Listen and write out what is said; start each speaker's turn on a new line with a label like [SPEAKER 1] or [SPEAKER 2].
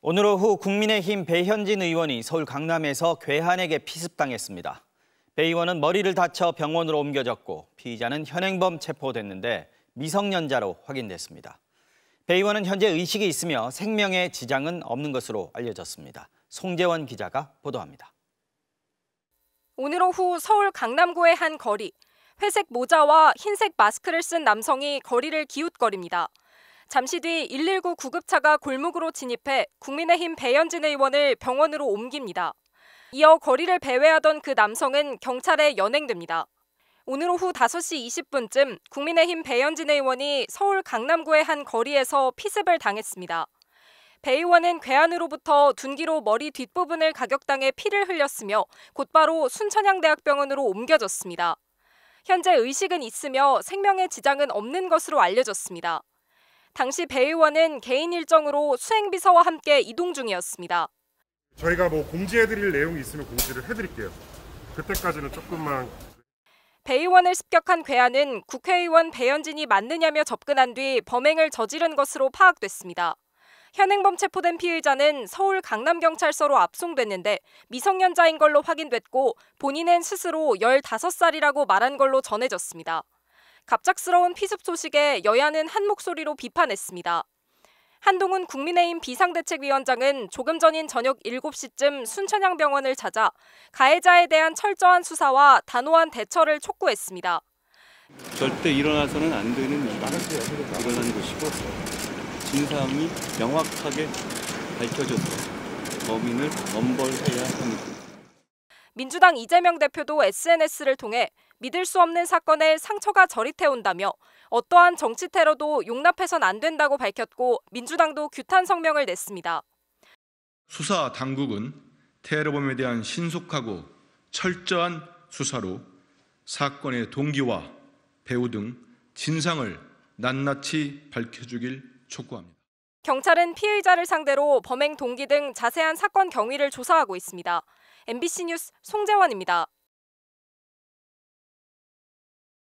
[SPEAKER 1] 오늘 오후 국민의힘 배현진 의원이 서울 강남에서 괴한에게 피습당했습니다. 배 의원은 머리를 다쳐 병원으로 옮겨졌고 피의자는 현행범 체포됐는데 미성년자로 확인됐습니다. 배 의원은 현재 의식이 있으며 생명에 지장은 없는 것으로 알려졌습니다. 송재원 기자가 보도합니다.
[SPEAKER 2] 오늘 오후 서울 강남구의 한 거리. 회색 모자와 흰색 마스크를 쓴 남성이 거리를 기웃거립니다. 잠시 뒤 119 구급차가 골목으로 진입해 국민의힘 배현진 의원을 병원으로 옮깁니다. 이어 거리를 배회하던 그 남성은 경찰에 연행됩니다. 오늘 오후 5시 20분쯤 국민의힘 배현진 의원이 서울 강남구의 한 거리에서 피습을 당했습니다. 배 의원은 괴한으로부터 둔기로 머리 뒷부분을 가격당해 피를 흘렸으며 곧바로 순천향대학병원으로 옮겨졌습니다. 현재 의식은 있으며 생명에 지장은 없는 것으로 알려졌습니다. 당시 배 의원은 개인 일정으로 수행비서와 함께 이동 중이었습니다.
[SPEAKER 3] 저희가 뭐 공지해드릴 내용이 있으면 공지를 해드릴게요. 그때까지는 조금만
[SPEAKER 2] 배 의원을 습격한 괴한은 국회의원 배현진이 맞느냐며 접근한 뒤 범행을 저지른 것으로 파악됐습니다. 현행범 체포된 피의자는 서울 강남경찰서로 압송됐는데 미성년자인 걸로 확인됐고 본인은 스스로 15살이라고 말한 걸로 전해졌습니다. 갑작스러운 피습 소식에 여야는 한 목소리로 비판했습니다. 한동훈 국민의힘 비상대책위원장은 조금 전인 저녁 7시쯤 순천향병원을 찾아 가해자에 대한 철저한 수사와 단호한 대처를 촉구했습니다.
[SPEAKER 4] 절대 일어나서는 안 되는 일어난 것이고 진상이 명확하게 밝혀져서 범인을 엄벌해야 합니다.
[SPEAKER 2] 민주당 이재명 대표도 SNS를 통해 믿을 수 없는 사건에 상처가 저릿해온다며 어떠한 정치 테러도 용납해선 안 된다고 밝혔고 민주당도 규탄 성명을 냈습니다.
[SPEAKER 5] 수사 당국은 테러범에 대한 신속하고 철저한 수사로 사건의 동기와 배후 등 진상을 낱낱이 밝혀주길 촉구합니다.
[SPEAKER 2] 경찰은 피의자를 상대로 범행 동기 등 자세한 사건 경위를 조사하고 있습니다. MBC 뉴스 송재원입니다.